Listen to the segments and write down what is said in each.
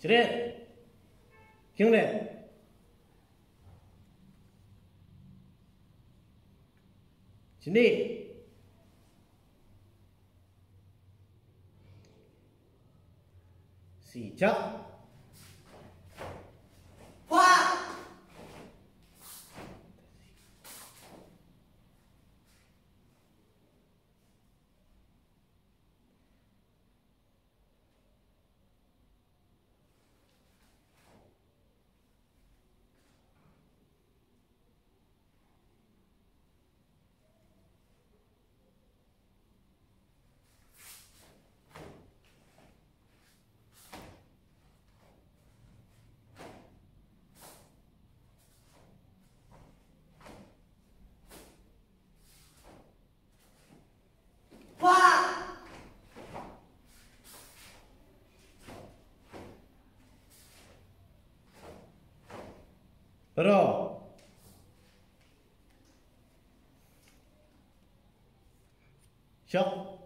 지렛 경례. 진리. 시작 र ह्य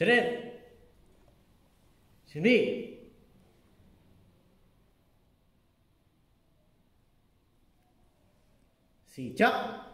Jerit. Sini. Sijak.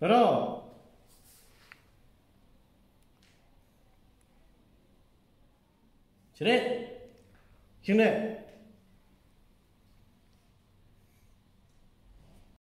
걸어. 지렛 경례